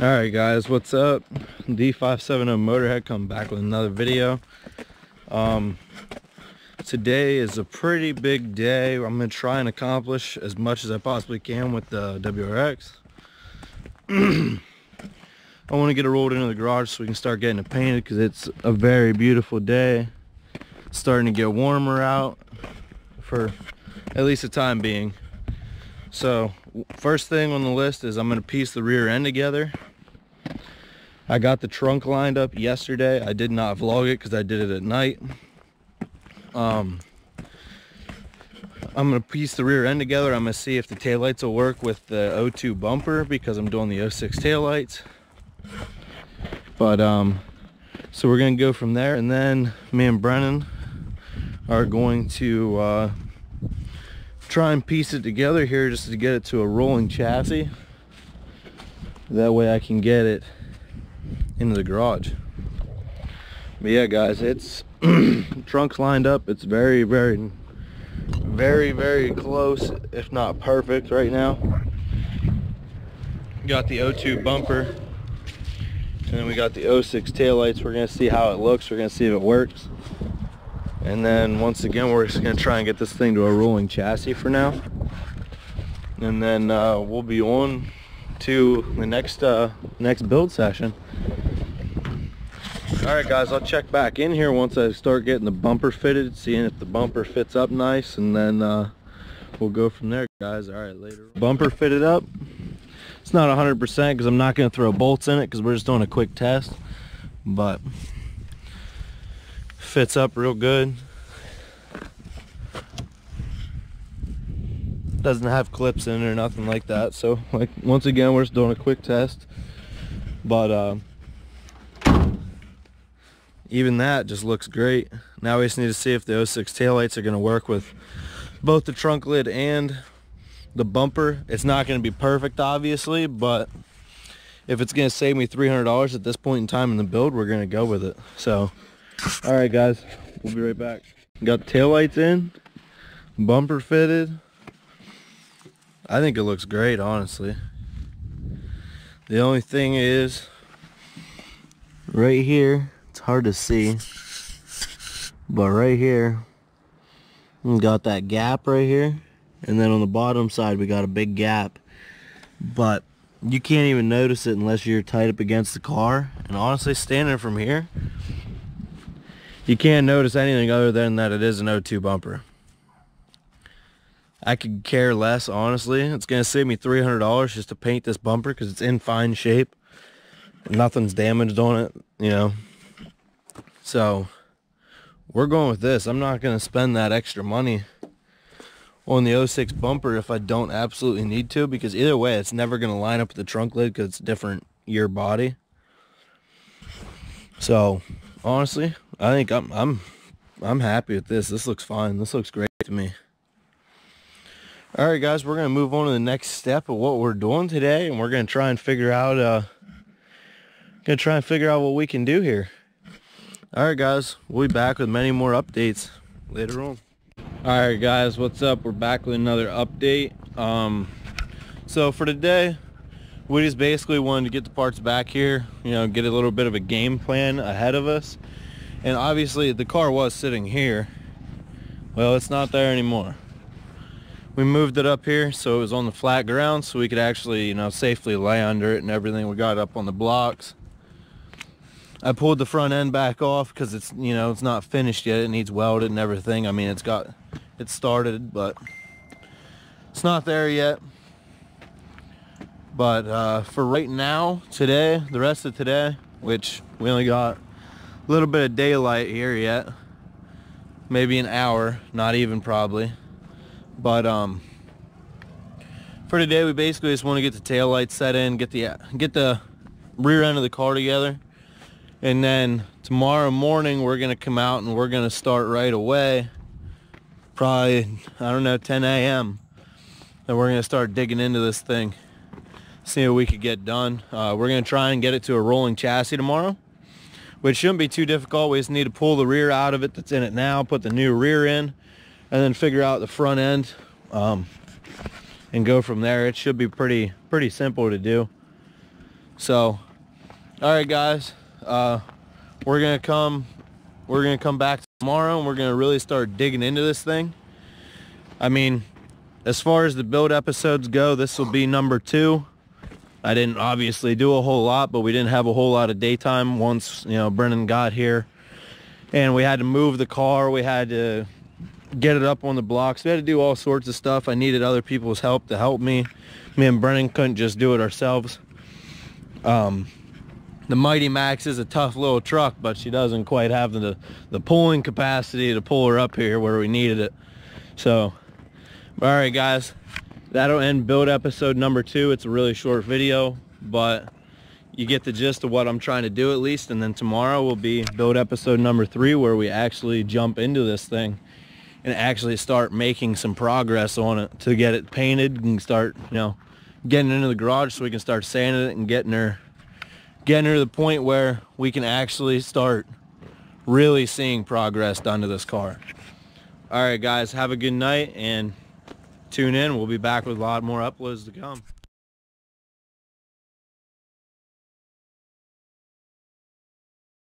all right guys what's up? the 570 motorhead come back with another video. Um today is a pretty big day. I'm gonna try and accomplish as much as i possibly can with the wrx i want to get it rolled into the garage so we can start getting it painted because it's a very beautiful day. It's starting to get warmer out for at least the time being. So first thing on the list is i'm going to piece the rear end together I got the trunk lined up yesterday. I did not vlog it because I did it at night. Um, I'm going to piece the rear end together. I'm going to see if the taillights will work with the O2 bumper because I'm doing the 06 taillights. But, um, so we're going to go from there. And then me and Brennan are going to uh, try and piece it together here just to get it to a rolling chassis. That way I can get it into the garage. But yeah, guys, it's trunks lined up. It's very, very, very, very close, if not perfect right now. Got the O2 bumper. And then we got the 06 taillights. We're gonna see how it looks. We're gonna see if it works. And then once again, we're just gonna try and get this thing to a rolling chassis for now. And then uh, we'll be on to the next uh, next build session. All right, guys, I'll check back in here once I start getting the bumper fitted, seeing if the bumper fits up nice, and then uh, we'll go from there, guys. All right, later. Bumper fitted up. It's not 100% because I'm not going to throw bolts in it because we're just doing a quick test, but fits up real good. Doesn't have clips in it or nothing like that. So, like, once again, we're just doing a quick test, but uh, even that just looks great. Now we just need to see if the 06 taillights are going to work with both the trunk lid and the bumper. It's not going to be perfect, obviously, but if it's going to save me $300 at this point in time in the build, we're going to go with it. So, all right, guys, we'll be right back. Got taillights in, bumper fitted. I think it looks great, honestly. The only thing is, right here, it's hard to see. But right here, we got that gap right here. And then on the bottom side, we got a big gap. But you can't even notice it unless you're tight up against the car. And honestly, standing from here, you can't notice anything other than that it is an O2 bumper. I could care less, honestly. It's to save me $300 just to paint this bumper because it's in fine shape. Nothing's damaged on it, you know. So we're going with this. I'm not going to spend that extra money on the 06 bumper if I don't absolutely need to because either way it's never going to line up with the trunk lid because it's different year body. So honestly, I think I'm I'm I'm happy with this. This looks fine. This looks great to me. All right, guys, we're going to move on to the next step of what we're doing today and we're going to try and figure out uh going to try and figure out what we can do here. Alright guys, we'll be back with many more updates later on. Alright guys, what's up? We're back with another update. Um, so for today, we just basically wanted to get the parts back here, you know, get a little bit of a game plan ahead of us. And obviously the car was sitting here. Well, it's not there anymore. We moved it up here so it was on the flat ground so we could actually, you know, safely lay under it and everything. We got up on the blocks. I pulled the front end back off because it's you know it's not finished yet. It needs welded and everything. I mean it's got it started but it's not there yet. But uh, for right now today the rest of today which we only got a little bit of daylight here yet maybe an hour not even probably. But um for today we basically just want to get the tail lights set in get the get the rear end of the car together and then tomorrow morning we're going to come out and we're going to start right away. Probably, I don't know, 10 a.m. And we're going to start digging into this thing. See what we could get done. Uh, we're going to try and get it to a rolling chassis tomorrow. Which shouldn't be too difficult. We just need to pull the rear out of it that's in it now. Put the new rear in. And then figure out the front end. Um, and go from there. It should be pretty pretty simple to do. So, all right, guys, uh, we're gonna come, we're gonna come back tomorrow, and we're gonna really start digging into this thing. I mean, as far as the build episodes go, this will be number two. I didn't obviously do a whole lot, but we didn't have a whole lot of daytime once, you know, Brennan got here. And we had to move the car. We had to get it up on the blocks. We had to do all sorts of stuff. I needed other people's help to help me. Me and Brennan couldn't just do it ourselves. Um, the Mighty Max is a tough little truck, but she doesn't quite have the, the pulling capacity to pull her up here where we needed it. So, all right, guys, that'll end build episode number two. It's a really short video, but you get the gist of what I'm trying to do at least. And then tomorrow will be build episode number three where we actually jump into this thing and actually start making some progress on it to get it painted and start, you know, getting into the garage so we can start sanding it and getting her, getting to the point where we can actually start really seeing progress done to this car. All right, guys, have a good night and tune in. We'll be back with a lot more uploads to come.